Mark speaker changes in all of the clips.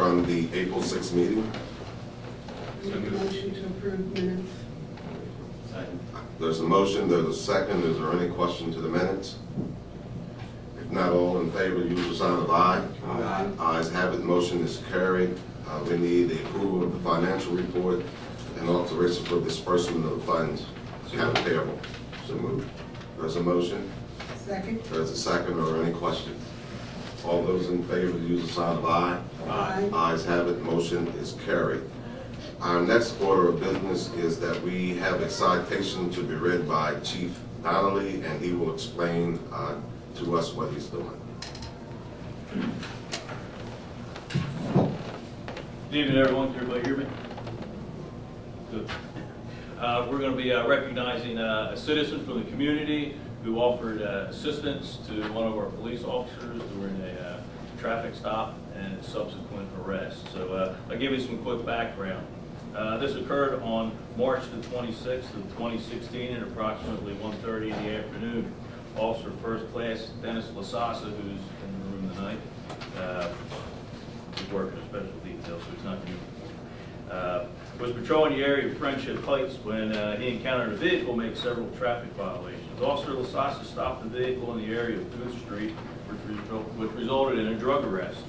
Speaker 1: from the April 6th meeting.
Speaker 2: Make a motion to approve minutes.
Speaker 1: There's a motion, there's a second, is there any question to the minutes? If not, all in favor, use the sign of aye.
Speaker 2: Aye.
Speaker 1: Ayes have it, motion is carried. Uh, We need the approval of the financial report and authorization for disbursement of the funds, account payable. So moved. There's a motion,
Speaker 2: Second.
Speaker 1: there's a second, or any questions? All those in favor, use the sign of aye.
Speaker 2: Aye.
Speaker 1: Ayes have it, motion is carried. Our next order of business is that we have a citation to be read by Chief Donnelly, and he will explain uh, to us what he's doing.
Speaker 3: Good evening, everyone. Can everybody hear me? Good. Uh, We're going to be uh, recognizing uh, a citizen from the community who offered uh, assistance to one of our police officers during a uh, traffic stop and subsequent arrest. So uh, I'll give you some quick background. Uh, This occurred on March the 26th of 2016 at approximately 1:30 in the afternoon. Officer First Class Dennis Lasasa, who's in the room tonight, uh, He's working a special detail, so he's not uniform. Was patrolling the area of Friendship Heights when uh, he encountered a vehicle make several traffic violations. Officer Lasasa stopped the vehicle in the area of Booth Street, which which resulted in a drug arrest.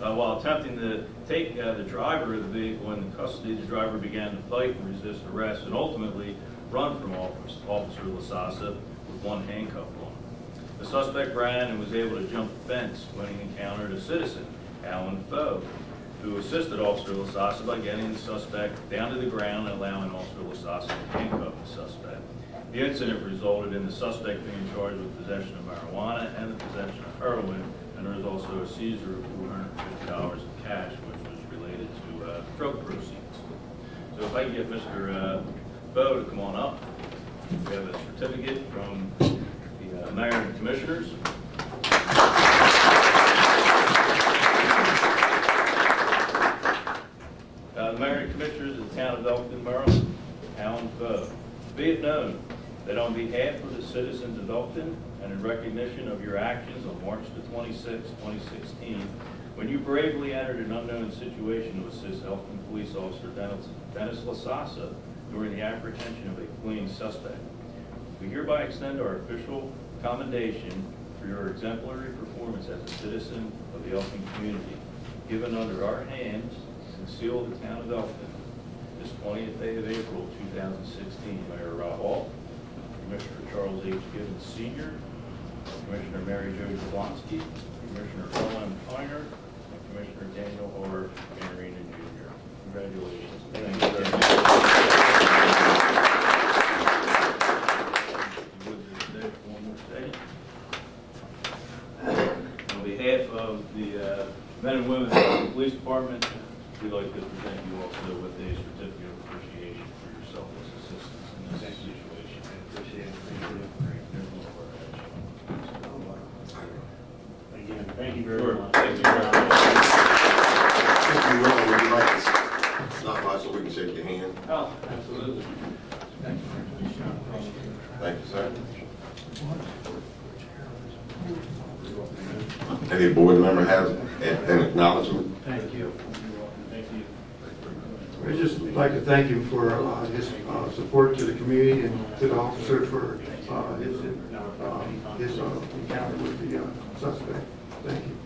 Speaker 3: Uh, While attempting to take uh, the driver of the vehicle into custody, the driver began to fight and resist arrest and ultimately run from Officer Officer Lasasa with one handcuff on. The suspect ran and was able to jump the fence when he encountered a citizen, Alan Foe, who assisted Officer Lasasa by getting the suspect down to the ground and allowing Officer Lasasa to handcuff the suspect. The incident resulted in the suspect being charged with possession of marijuana and the possession of heroin, and there was also a seizure of $450 in cash, which was related to uh, drug proceeds. So if I can get Mr. uh, Foe to come on up. We have a certificate from the uh, mayor and commissioners. Uh, The mayor and commissioners of the town of Elkton, Maryland, Alan Foe. Be it known that on behalf of the citizens of Elkton and in recognition of your actions on March the 26th, 2016, when you bravely entered an unknown situation to assist Elkton Police Officer Dennis Dennis Lasasa during the apprehension of a fleeing suspect, we hereby extend our official commendation for your exemplary performance as a citizen of the Elkton community, given under our hands and seal of the town of Elkton this 20th day of April 2016. Mayor Rob Alt, Commissioner Charles H. Gibbons Sr., Commissioner Mary Jo Jablonski, Commissioner M. Piner, and Commissioner Daniel R. Marina Jr. Congratulations. Thank you very much. Would just stay for one more second. On behalf of the uh, men and women of the police department, we'd like to present you also with a certificate of appreciation for your selfless assistance in this situation. Appreciate it. There's one of our actions.
Speaker 4: Again, thank you very
Speaker 3: Sure.
Speaker 4: much.
Speaker 3: Thank you very much.
Speaker 1: If you will, would you like to stop by so we can shake your hand?
Speaker 3: Oh, absolutely.
Speaker 1: Thank you, sir. Any board member has an acknowledgement?
Speaker 4: Thank you.
Speaker 3: Thank you.
Speaker 5: I'd just like to thank him for uh, his uh, support to the community and to the officer for uh, his, uh, his uh, encounter with the uh, suspect. Thank you.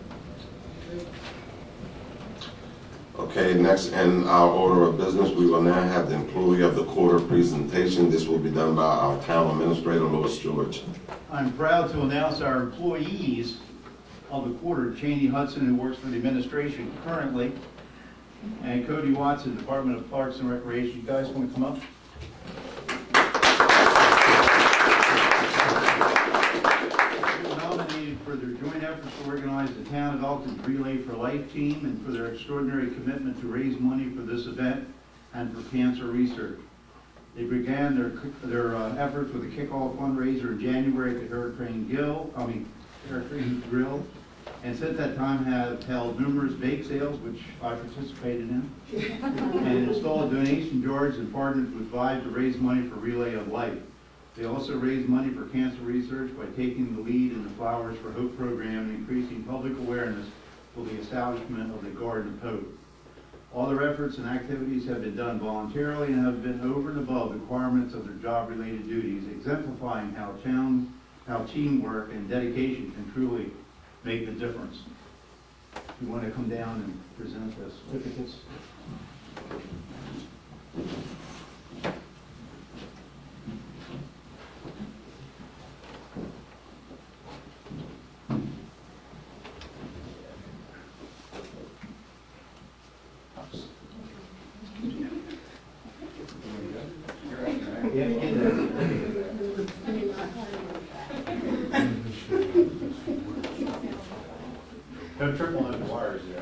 Speaker 1: Okay, next in our order of business, we will now have the employee of the quarter presentation. This will be done by our town administrator, Louis George.
Speaker 6: I'm proud to announce our employees of the quarter, Cheney Hudson, who works for the administration currently, and Cody Watson, Department of Parks and Recreation. You guys want to come up? Nominated for their joint efforts to organize the Town of Elkton's Relay for Life team and for their extraordinary commitment to raise money for this event and for cancer research. They began their, their uh, efforts with a kickoff fundraiser in January at the Hurricane Gill, I mean, Hurricane Grill, and since that time have held numerous bake sales, which I participated in, and installed donation jars and partnered with Vive to raise money for Relay of Life. They also raised money for cancer research by taking the lead in the Flowers for Hope program and increasing public awareness for the establishment of the Garden of Hope. All their efforts and activities have been done voluntarily and have been over and above the requirements of their job-related duties, exemplifying how town, how teamwork and dedication can truly make the difference. You want to come down and present the certificates? Yeah, get that. Don't trip on those wires there.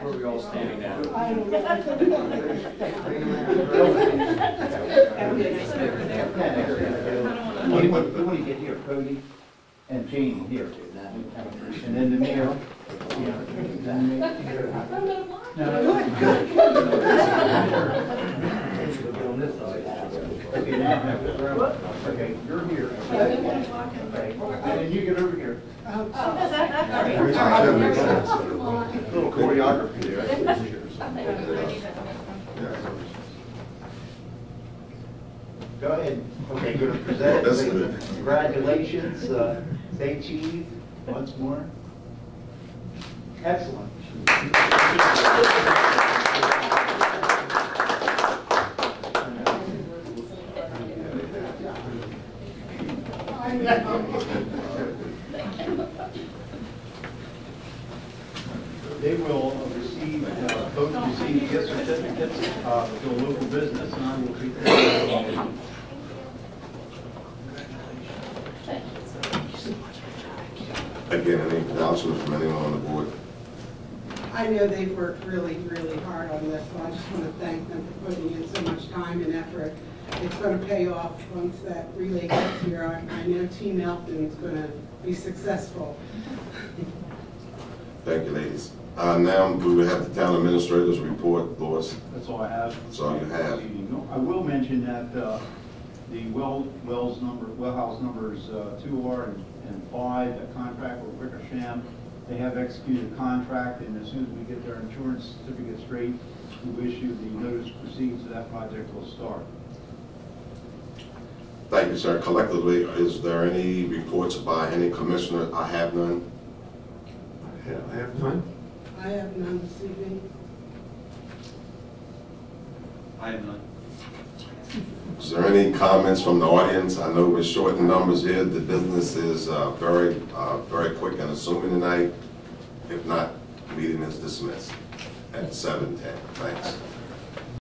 Speaker 4: Where are we all standing now?
Speaker 2: I don't know.
Speaker 6: When you, when you get here, Cody and Janie here. And then the mayor. yeah, then me. Okay, now, okay, you're here. Okay, and you get over here. Little choreography there. Go ahead. Okay, good to present.
Speaker 1: That's good.
Speaker 6: Congratulations, uh, say chief, once more. Excellent. They will receive, uh, both receive gift certificates uh, to a local business, and I will treat them.
Speaker 1: Again, any announcements from anyone on the board?
Speaker 2: I know they've worked really, really hard on this, so I just want to thank them for putting in so much time and effort. It's going to pay off once that relay gets here. I I know Team Elkton is going to be successful.
Speaker 1: Thank you, ladies. Uh, now, we will have the town administrator's report, Lois.
Speaker 6: That's all I have.
Speaker 1: That's all you have.
Speaker 6: I will mention that uh, the well, wells number, well house numbers uh, two R and and five, that contract with Wickersham, they have executed a contract, and as soon as we get their insurance certificate straight, we'll issue the notice to proceed, so that project will start.
Speaker 1: Thank you, sir. Collectively, is there any reports by any commissioner? I have none.
Speaker 5: I have none.
Speaker 2: I have none this evening.
Speaker 4: I have none.
Speaker 1: Is there any comments from the audience? I know we're short in numbers here. The business is uh, very, uh, very quick and assuming tonight. If not, meeting is dismissed at 7:10. Thanks.